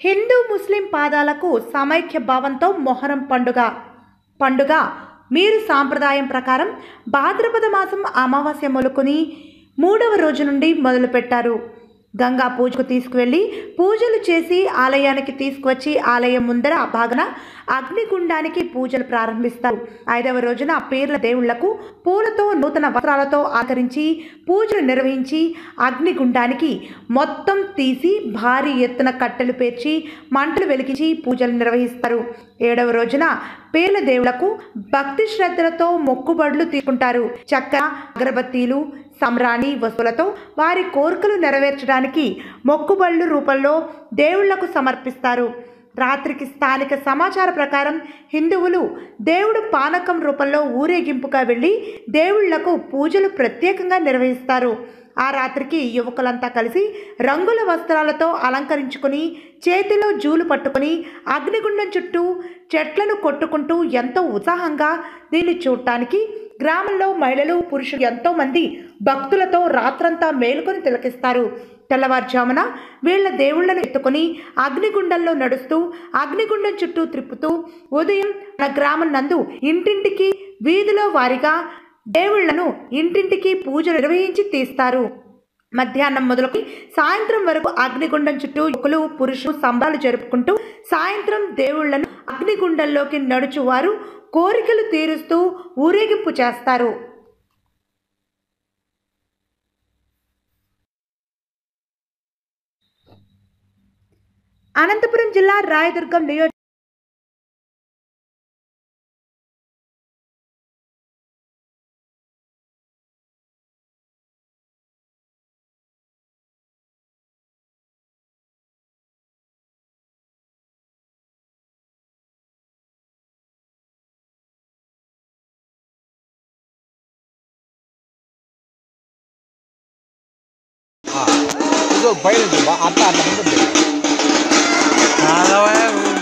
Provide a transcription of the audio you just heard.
హిందూ ముస్లిం పాదాలకు సమైక్య భావంతో మొహరం పండుగ. పండుగ మీరు సాంప్రదాయం ప్రకారం భాద్రపద మాసం అమావాస్య మొలుకొని మూడవ రోజు నుండి మొదలుపెట్టారు. గంగా పూజకు తీసుకువెళ్ళి పూజలు చేసి ఆలయానికి తీసుకువచ్చి ఆలయం ముందర భాగన అగ్నిగుండానికి పూజలు ప్రారంభిస్తారు. ఐదవ రోజున పేర్ల దేవుళ్ళకు పూలతో నూతన వస్త్రాలతో ఆకరించి పూజలు నిర్వహించి అగ్నిగుండానికి మొత్తం తీసి భారీ ఎత్తున కట్టెలు పేర్చి మంటలు వెలిగించి పూజలు నిర్వహిస్తారు. ఏడవ రోజున పేర్ల దేవుళ్ళకు భక్తి శ్రద్ధలతో మొక్కుబడులు తీసుకుంటారు. చక్క అగరబత్తీలు సంబ్రాణి వస్తువులతో వారి కోరికలు నెరవేర్చడానికి మొక్కుబళ్ళు రూపంలో దేవుళ్ళకు సమర్పిస్తారు. రాత్రికి స్థానిక సమాచార ప్రకారం హిందువులు దేవుడు పానకం రూపంలో ఊరేగింపుగా వెళ్ళి దేవుళ్ళకు పూజలు ప్రత్యేకంగా నిర్వహిస్తారు. ఆ రాత్రికి యువకులంతా కలిసి రంగుల వస్త్రాలతో అలంకరించుకుని చేతిలో జూలు పట్టుకుని అగ్నిగుండం చుట్టూ చెట్లను కొట్టుకుంటూ ఎంతో ఉత్సాహంగా దీన్ని చూడటానికి గ్రామంలో మహిళలు పురుషులు ఎంతో మంది భక్తులతో రాత్రంతా మేలుకొని తిలకిస్తారు. తెల్లవారుజామున వీళ్ళ దేవుళ్ళను ఎత్తుకొని అగ్నిగుండంలో నడుస్తూ అగ్నిగుండం చుట్టూ త్రిప్పుతూ ఉదయం మన గ్రామం నందు ఇంటింటికి వీధిలో వారిగా దేవుళ్ళను ఇంటింటికి పూజలు నిర్వహించి తీస్తారు. మధ్యాహ్నం మొదలుకొని సాయంత్రం వరకు అగ్నిగుండం చుట్టూ యువకులు పురుషులు సంబాలు జరుపుకుంటూ సాయంత్రం దేవుళ్ళను అగ్నిగుండంలోకి నడుచువారు కోరికలు తీరుస్తూ ఊరేగింపు చేస్తారు. అనంతపురం జిల్లా రాయదుర్గం నియోజక जो बैल आता आता